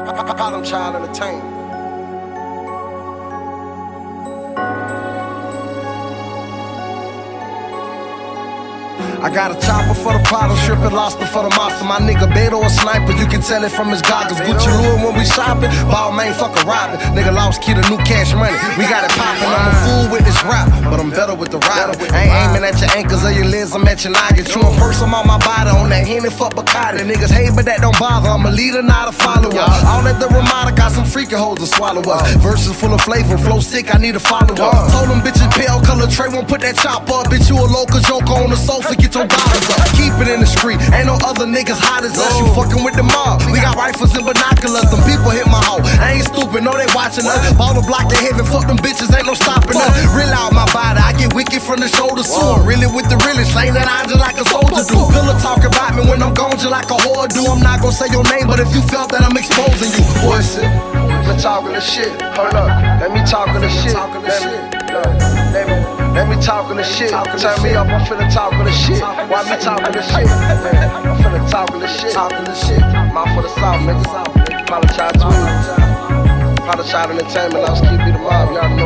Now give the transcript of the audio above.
Bottom Child Entertainment. I got a chopper for the bottle, stripping lobster for the monster. My nigga Beto a sniper, you can tell it from his goggles. Gucci Louis when we shopping, Balmain fucking robbing. Nigga lost key to new cash money. We got it popping. I'm a fool with this rap, but I'm better with the rider. I ain't aiming at your ankles or your lids, I'm at your noggin. Chewing first, I'm on my body on that Henny fuck Bacardi. Niggas hate, but that don't bother. I'm a leader, not a follower. All at the Ramada got some freaking hoes to swallow us. Verses full of flavor, flow sick, I need a follower. Told them bitches pale color tray won't put that chop up. Bitch, you a local joker on the sofa, get your dollars up. Keep it in the street, ain't no other niggas hot as us. You fucking with the mob. We got rifles and binoculars. Them people hit my hoe. I ain't stupid, know they watching us. Ball the block to heaven, fuck them bitches, ain't no stopping from the shoulder. So I'm really with the realest, ain't that I just like a soldier do. Pillar talk about me when I'm gone, just like a whore do. I'm not gonna say your name, but if you felt that I'm exposing you, voice it. I'm talking the shit. Hold up, let me talking the shit. Let me, let me, let me talking the shit. Turn me up, I'm finna talking the shit. Why me talking the shit? I'm finna talking the shit. Talking the shit. Mouth for the south, nigga. Apologize to me. Apologize entertainment, I was keep you the mob, y'all.